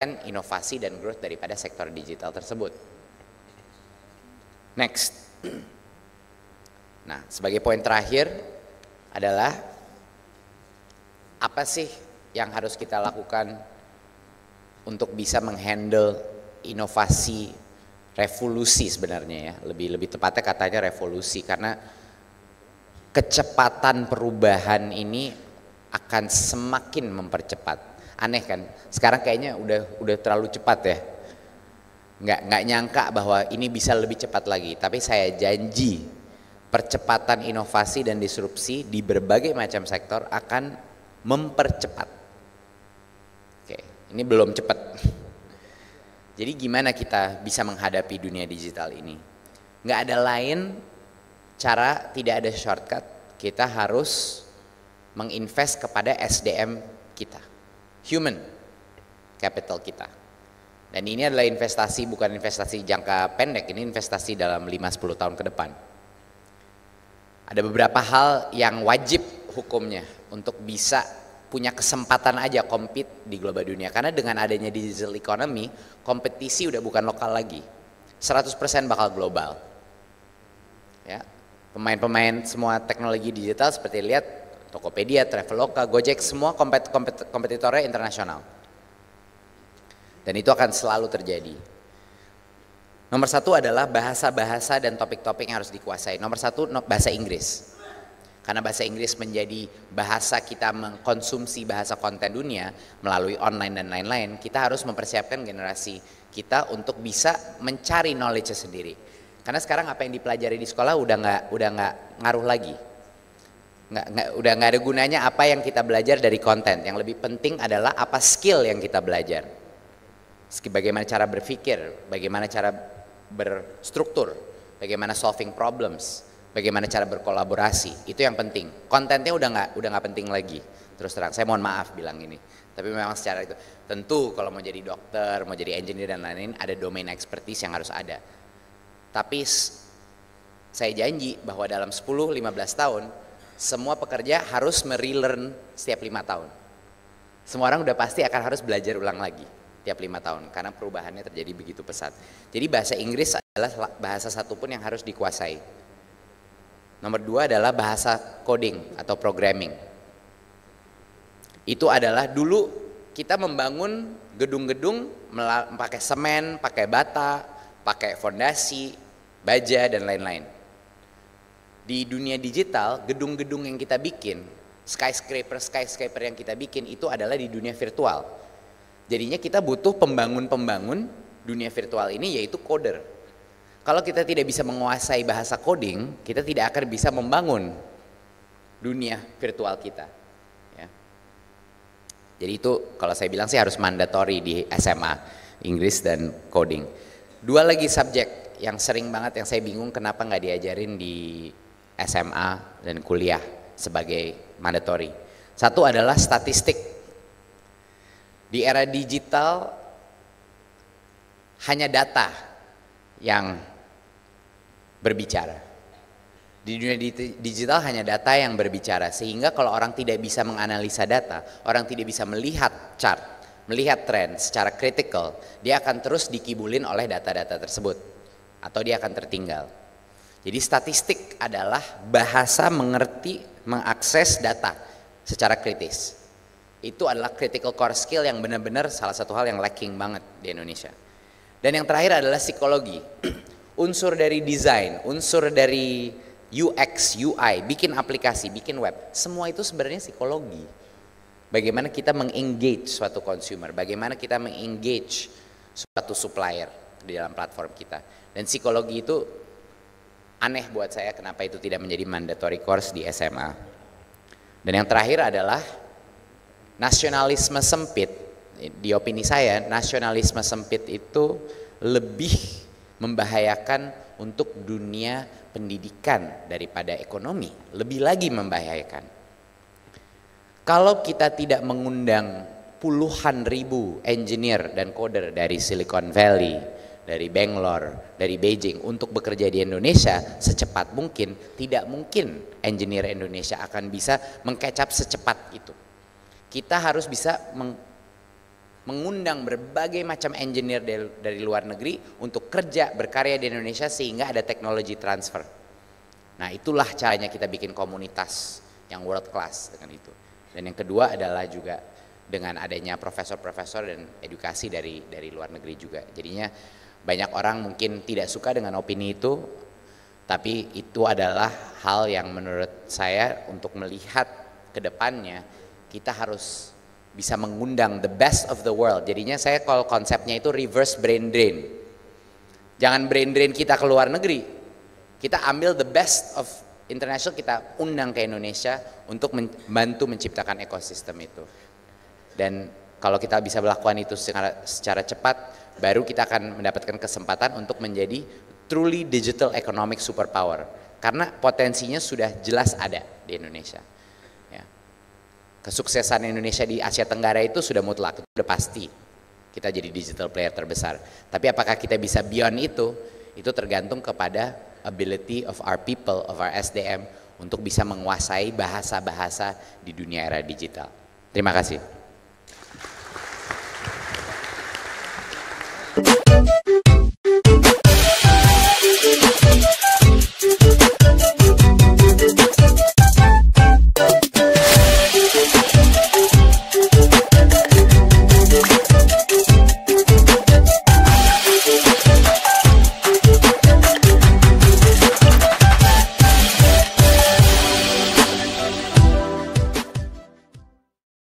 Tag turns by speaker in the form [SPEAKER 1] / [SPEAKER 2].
[SPEAKER 1] inovasi dan growth daripada sektor digital tersebut. Next. Nah, sebagai poin terakhir adalah apa sih yang harus kita lakukan untuk bisa menghandle inovasi revolusi sebenarnya ya. Lebih lebih tepatnya katanya revolusi karena kecepatan perubahan ini akan semakin mempercepat aneh kan? Sekarang kayaknya udah udah terlalu cepat ya. Nggak nggak nyangka bahwa ini bisa lebih cepat lagi. Tapi saya janji percepatan inovasi dan disrupsi di berbagai macam sektor akan mempercepat. Oke ini belum cepat. Jadi gimana kita bisa menghadapi dunia digital ini? Nggak ada lain cara tidak ada shortcut. Kita harus menginvest kepada SDM kita human capital kita. Dan ini adalah investasi bukan investasi jangka pendek, ini investasi dalam 5-10 tahun ke depan. Ada beberapa hal yang wajib hukumnya untuk bisa punya kesempatan aja compete di global dunia. Karena dengan adanya digital economy, kompetisi udah bukan lokal lagi. 100% bakal global. Ya, pemain-pemain semua teknologi digital seperti lihat Tokopedia, Traveloka, Gojek, semua kompet, kompet, kompetitornya internasional. Dan itu akan selalu terjadi. Nomor satu adalah bahasa-bahasa dan topik-topik yang harus dikuasai. Nomor satu bahasa Inggris. Karena bahasa Inggris menjadi bahasa kita mengkonsumsi bahasa konten dunia melalui online dan lain-lain, kita harus mempersiapkan generasi kita untuk bisa mencari knowledge sendiri. Karena sekarang apa yang dipelajari di sekolah udah nggak udah nggak ngaruh lagi nggak, nggak udah nggak ada gunanya apa yang kita belajar dari konten. Yang lebih penting adalah apa skill yang kita belajar. Bagaimana cara berpikir bagaimana cara berstruktur bagaimana solving problems bagaimana cara berkolaborasi. Itu yang penting. Kontennya udah nggak udah nggak penting lagi. Terus terang saya mohon maaf bilang ini. Tapi memang secara itu tentu kalau mau jadi dokter mau jadi engineer dan lain-lain ada domain expertise yang harus ada. Tapi saya janji bahwa dalam 10-15 tahun semua pekerja harus merelearn setiap lima tahun. Semua orang udah pasti akan harus belajar ulang lagi tiap lima tahun karena perubahannya terjadi begitu pesat. Jadi bahasa Inggris adalah bahasa satu pun yang harus dikuasai. Nomor dua adalah bahasa coding atau programming. Itu adalah dulu kita membangun gedung-gedung pakai semen, pakai bata, pakai fondasi, baja dan lain-lain di dunia digital gedung-gedung yang kita bikin skyscraper skyscraper yang kita bikin itu adalah di dunia virtual. Jadinya kita butuh pembangun-pembangun dunia virtual ini yaitu coder. Kalau kita tidak bisa menguasai bahasa coding kita tidak akan bisa membangun dunia virtual kita ya. jadi itu kalau saya bilang sih harus mandatory di SMA Inggris dan coding. Dua lagi subjek yang sering banget yang saya bingung kenapa nggak diajarin di SMA dan kuliah sebagai mandatory. Satu adalah statistik. Di era digital hanya data yang berbicara. Di dunia digital hanya data yang berbicara sehingga kalau orang tidak bisa menganalisa data, orang tidak bisa melihat chart, melihat tren secara kritikal, dia akan terus dikibulin oleh data-data tersebut atau dia akan tertinggal. Jadi statistik adalah bahasa mengerti, mengakses data secara kritis. Itu adalah critical core skill yang benar-benar salah satu hal yang lacking banget di Indonesia. Dan yang terakhir adalah psikologi. unsur dari desain, unsur dari UX, UI, bikin aplikasi, bikin web, semua itu sebenarnya psikologi. Bagaimana kita mengengage suatu consumer, bagaimana kita mengengage suatu supplier di dalam platform kita. Dan psikologi itu aneh buat saya kenapa itu tidak menjadi mandatory course di SMA. Dan yang terakhir adalah nasionalisme sempit. Di opini saya, nasionalisme sempit itu lebih membahayakan untuk dunia pendidikan daripada ekonomi, lebih lagi membahayakan. Kalau kita tidak mengundang puluhan ribu engineer dan coder dari Silicon Valley, dari Bangalore, dari Beijing untuk bekerja di Indonesia secepat mungkin, tidak mungkin engineer Indonesia akan bisa mengkecap secepat itu. Kita harus bisa mengundang berbagai macam engineer dari, dari luar negeri untuk kerja berkarya di Indonesia sehingga ada teknologi transfer. Nah itulah caranya kita bikin komunitas yang world class dengan itu. Dan yang kedua adalah juga dengan adanya profesor-profesor dan edukasi dari dari luar negeri juga. Jadinya banyak orang mungkin tidak suka dengan opini itu, tapi itu adalah hal yang menurut saya untuk melihat ke depannya kita harus bisa mengundang the best of the world. Jadinya saya kalau konsepnya itu reverse brain drain. Jangan brain drain kita ke luar negeri. Kita ambil the best of international kita undang ke Indonesia untuk membantu menciptakan ekosistem itu. Dan kalau kita bisa melakukan itu secara, secara cepat, baru kita akan mendapatkan kesempatan untuk menjadi truly digital economic superpower. Karena potensinya sudah jelas ada di Indonesia kesuksesan Indonesia di Asia Tenggara itu sudah mutlak, sudah pasti kita jadi digital player terbesar. Tapi apakah kita bisa beyond itu? Itu tergantung kepada ability of our people, of our SDM untuk bisa menguasai bahasa-bahasa di dunia era digital. Terima kasih. Thank you.